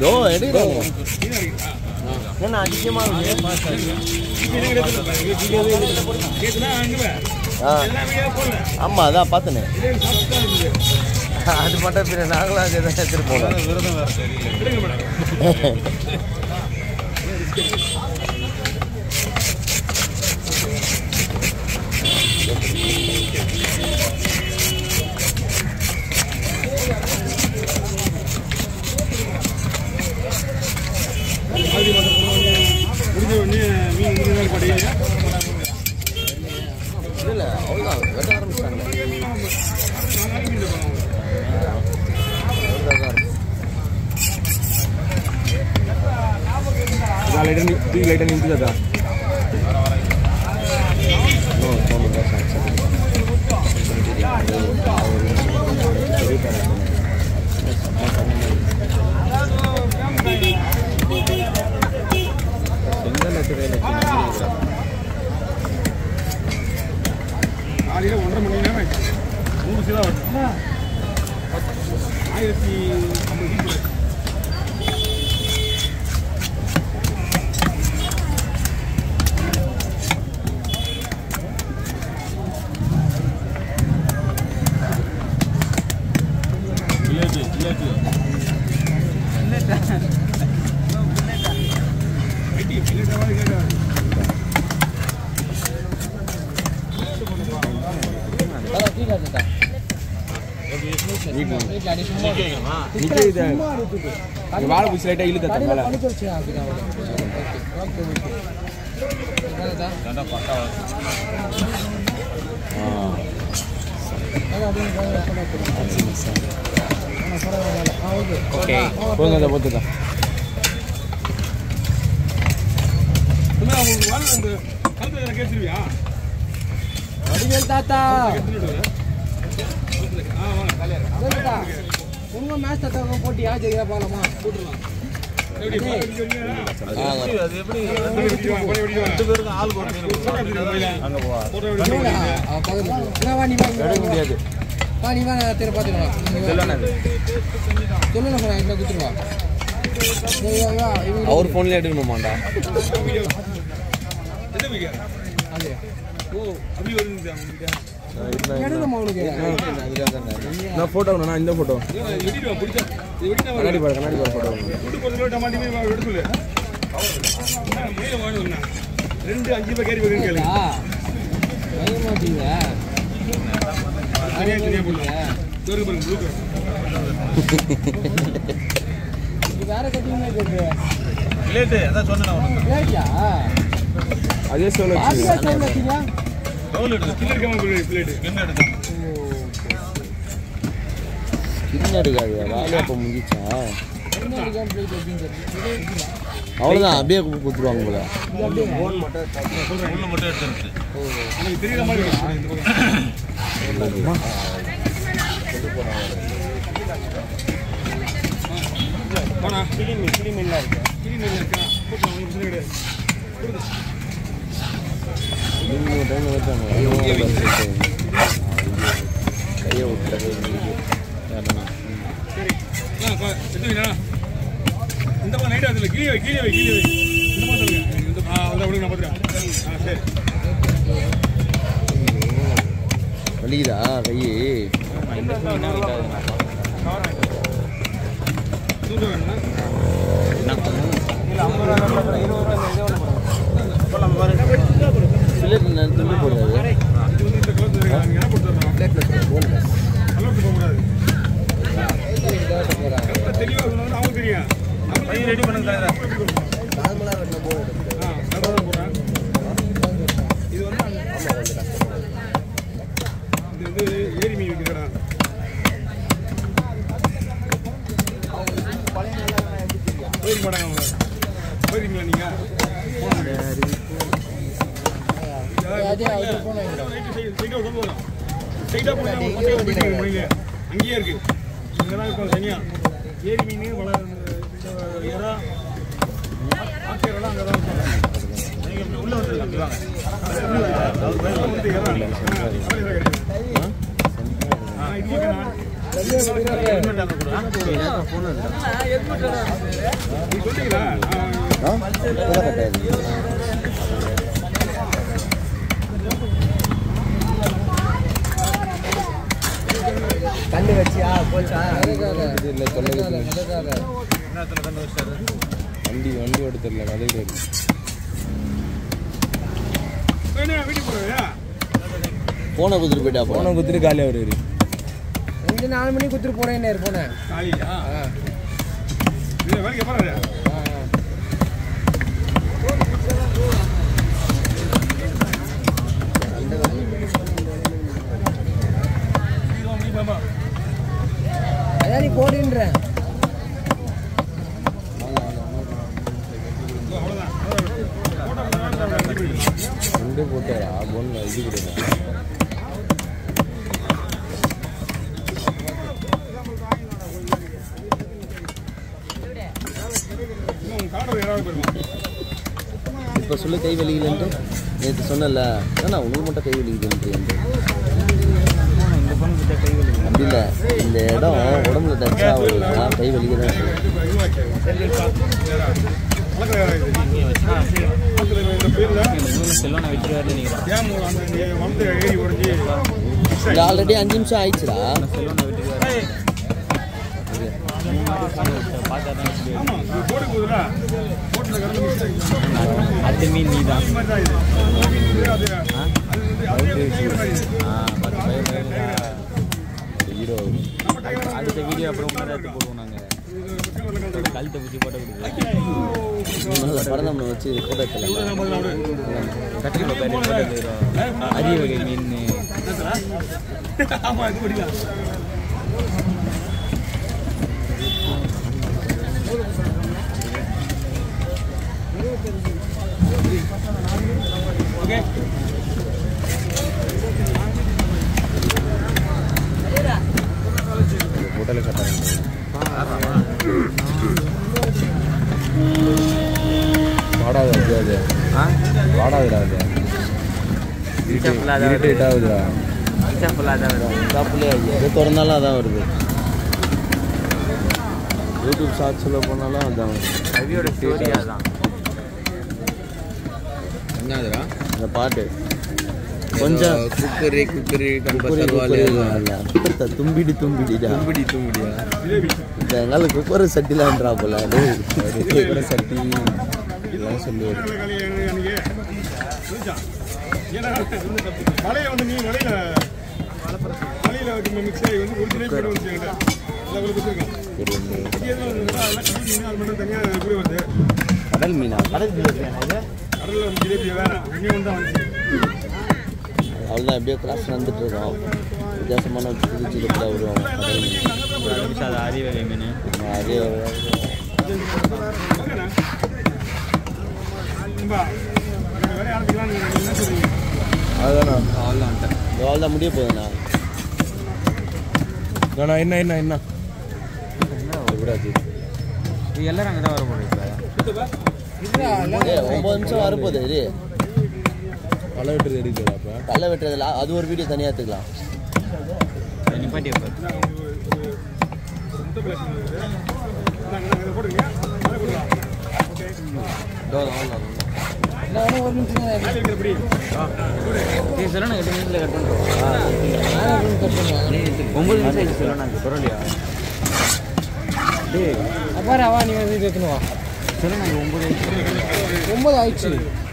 தோ எடுக்கிறாங்க என்ன அதிகமாக ஆ ஆமாம் அதான் பார்த்தனே அது மட்டும் பின்ன நாங்களும் அதே தான் எடுத்துகிட்டு போனோம் இல்லை அவ்வளோதான் வெட்ட ஆரம்பிச்சிட்டாங்க லைட்டாக தூக்கி காலையில் ஒன்றரை மணி நேரம் ஆயிடுச்சு. மூணு சீதா வரும் ஆயிரத்தி ஐம்பது சீட்டு ஐடி பிள்ளைட்டவா கேட்டா நிற்கிது வாழை பிடிச்சி லைட்டாக இழுத்தா மேலே ஓகே போதும் அதை போட்டுதான் சும்மா உங்களுக்கு வேலை அந்த கழுத்துல கேட்டுருவியா வடிவேல் தாத்தா ஆ வாங்க தலையா தாத்தா. உங்க மேட்ச் தாத்தா போட்டியா ஜெயா பாலமா எப்படி? அது எப்படி? அங்க போவா வா நீ வா எடுக்க முடியாது. அவர் ஃபோன்லேயே எடுக்கணுமாண்டா? ஓ அப்படி உனக்கு நான் ஃபோட்டோ நான் இந்த ஃபோட்டோ கண்ணாடி பாரு கண்ணாடி பாரு ஃபோட்டோ ரெண்டு அஞ்சு ரூபாய் கேரி வைக்கணும் கேளு வர மாட்டீங்க தனியாக தனியாக போடலாம் தோறு பாருங்க ப்ளூ இது வேற அதான் சொன்னேன் அதே சொல்ல எடுத்து. இருக்காம பிளேட்டு என்ன எடுத்தான் கிண்ண எடுக்காது வேலையை அப்போ முடிச்சா பிளேட் அவ்வளோதான் அப்படியே கொடுத்துருவாங்க போல. மட்டும் எடுத்துருக்கு தெரியுற மாதிரி இருக்கும் இந்த பக்கம். போனா கிளி மீன் கிளி மீன்லாம் இருக்கு. கிளி மீன் இருக்கா போட்டு ஒன்றும் பிரச்சனை கிடையாது. நீங்கள் டைம் வச்சாங்க கையை விட்டு சரி ஆ இந்த பக்கம் நைட் அதில் கீழே கீழே கீழே இந்த சொல்லுங்க இந்த ஆ அதை விடுங்க நான் ஆ சரி வலிக்குதா? கை தூக்க வேணும்னா சிலர் நான் துண்டு கலர் தெரியும் அங்கே தெளிவாக சொன்னாலும் தெரியும் ரெடி பண்ணுங்க நார்மலாக ஆ அதான் இது வந்து இது வந்து ஏரி மீன் விற்கிற போயிருக்க மாட்டாங்க போயிருக்கீங்களா நீங்க அங்கேயே இருக்கு இங்கதான் இருக்கும் தனியா ஏரி மீன் வள எறா ஆக்கியரெல்லாம் அங்கே தான் உள்ள வந்துருக்காங்க நீ சொன்னீங்களா கண்டு வச்சியா? போச்சா? இல்லை தொல்லை அதுக்காக வண்டி வண்டி ஓட தெரியல போறியா போனை கொடுத்துட்டு போயிட்டா போனை கொடுத்துட்டு காலியாக வருவாரு ரெண்டு நாலு மணிக்கு குத்துட்டு போறேன் போனேன் காலியா இல்ல வேலைக்கு போறாரு அதான் நீ போடுன்றேன் ரெண்டு போட்டாரா பொண்ணு இது கொடுங்க இன்னும் காடை யாராவது போயிருக்கோம் இப்போ சொல்லு கை வலிக்கலன்ட்டு நேற்று சொன்னல ஏன்னா உங்களுக்கு மட்டும் கை வலிக்குதுன்ட்டு அப்படி இல்லை இந்த இடம் உடம்புல டச் ஆகுதுன்னா கை வலிக்க தான் செய்யும். வழக்கு வேற இது. அது மீன் நீ தான் அது ஹீரோ அடுத்த வீடியோ அப்புறம் எடுத்து போடுவோம் நாங்கள் கழுத்தை பிடிச்சி போட்ட கொடுக்குது வச்சு ஃபோட்டோ எடுக்கலாம் பேர் அரிய வகை மீன் ஆமா இது படிக்கலாம் வாடாது அது வாடாதுடா அது இரிட்டேட் ஆகுதுடா திறந்தாலும் அதான் வருது யூடியூப் ஷார்ட்ஸில் போனாலும் அதான் வருது ரவியோட ஸ்டோரியாக தான் என்னதுடா இந்த பாட்டு. கொஞ்சம் குக்கரி குக்கரி தும்பிடி தும்பிடிடா தும்பிடி தும்பிடியா எங்கால குக்கர் சட்டிலான்றா போல குக்கர் சட்டி இதெல்லாம் சொல்லுவாரு மலையில வந்து நீ மலையில மலையில வந்து மிக்ஸ் ஆகி வந்து ஒரு ஜிலேபி வந்து என்கிட்ட லெவலுக்கு வச்சிருக்கோம் ஒரு ஒன்று இது எதுவும் வந்து அதெல்லாம் கட்டி மீன் கடல் மீனா அவ்வளோதான் எப்படியோ கிராஸ் வந்துட்டு இருக்கோம். வித்தியாசமான புது ஜிலேபியில் வருவாங்க அது அரிய வகை மீன் என்ன அதுதானா அவ்வளோதான் முடிய போகுதுண்ணா அண்ணா என்ன என்ன என்ன? விடாது. இது எல்லாரும் அங்கே தான் வர போகிறோம் இப்போ ஒன்பது நிமிஷம் வரப்போகுது இது. களை வெட்டுறது எடுக்கிறா அப்போ களை வெட்டுறதுல அது ஒரு வீடியோ தனியாக எடுத்துக்கலாம் ஒரு நிமிஷம் ஆயிடுச்சு சொல்லணும் பரவாயில்லையா டேய் அப்பாரு நீ வந்து எடுத்துன்னு வா. சொல்லணும் ஒம்பது ஒம்பது ஆயிடுச்சு.